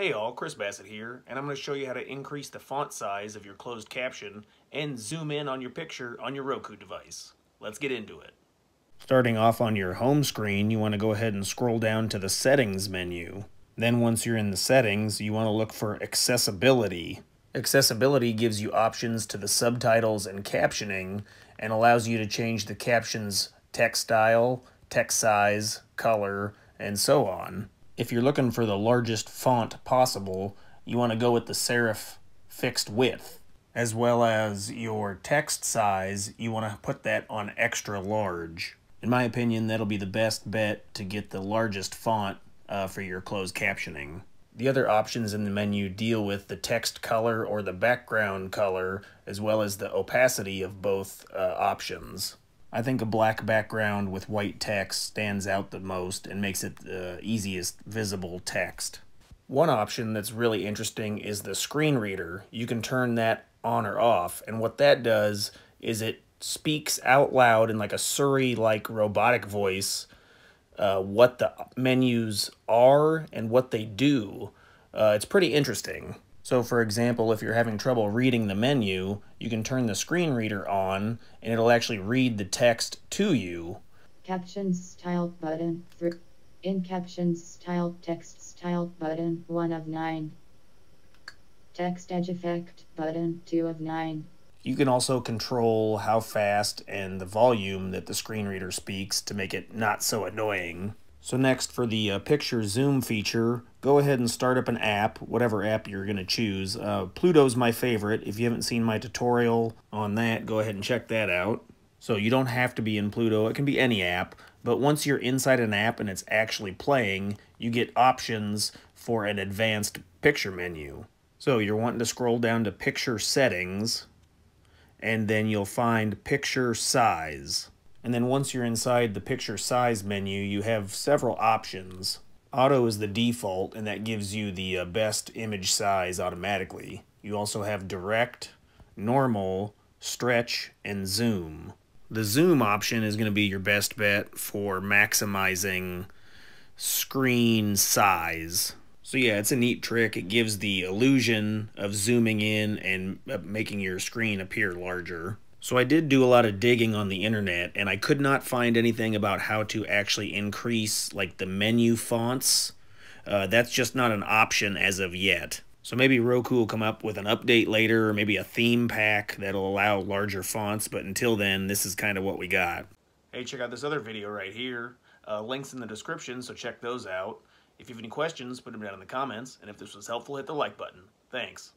Hey all, Chris Bassett here, and I'm going to show you how to increase the font size of your closed caption and zoom in on your picture on your Roku device. Let's get into it. Starting off on your home screen, you want to go ahead and scroll down to the settings menu. Then once you're in the settings, you want to look for accessibility. Accessibility gives you options to the subtitles and captioning and allows you to change the caption's text style, text size, color, and so on. If you're looking for the largest font possible, you want to go with the serif fixed width. As well as your text size, you want to put that on extra large. In my opinion, that'll be the best bet to get the largest font uh, for your closed captioning. The other options in the menu deal with the text color or the background color, as well as the opacity of both uh, options. I think a black background with white text stands out the most and makes it the easiest visible text. One option that's really interesting is the screen reader. You can turn that on or off, and what that does is it speaks out loud in like a Siri like robotic voice uh, what the menus are and what they do. Uh, it's pretty interesting. So for example, if you're having trouble reading the menu, you can turn the screen reader on and it'll actually read the text to you. Captions style button. three. In captions style text style button 1 of 9. Text edge effect button 2 of 9. You can also control how fast and the volume that the screen reader speaks to make it not so annoying. So next for the uh, picture zoom feature, go ahead and start up an app, whatever app you're going to choose. Uh, Pluto's my favorite. If you haven't seen my tutorial on that, go ahead and check that out. So you don't have to be in Pluto, it can be any app, but once you're inside an app and it's actually playing, you get options for an advanced picture menu. So you're wanting to scroll down to picture settings, and then you'll find picture size. And then once you're inside the picture size menu, you have several options. Auto is the default, and that gives you the uh, best image size automatically. You also have direct, normal, stretch, and zoom. The zoom option is going to be your best bet for maximizing screen size. So yeah, it's a neat trick. It gives the illusion of zooming in and uh, making your screen appear larger. So I did do a lot of digging on the internet and I could not find anything about how to actually increase like the menu fonts. Uh, that's just not an option as of yet. So maybe Roku will come up with an update later or maybe a theme pack that'll allow larger fonts, but until then, this is kind of what we got. Hey, check out this other video right here. Uh, links in the description, so check those out. If you have any questions, put them down in the comments, and if this was helpful, hit the like button. Thanks.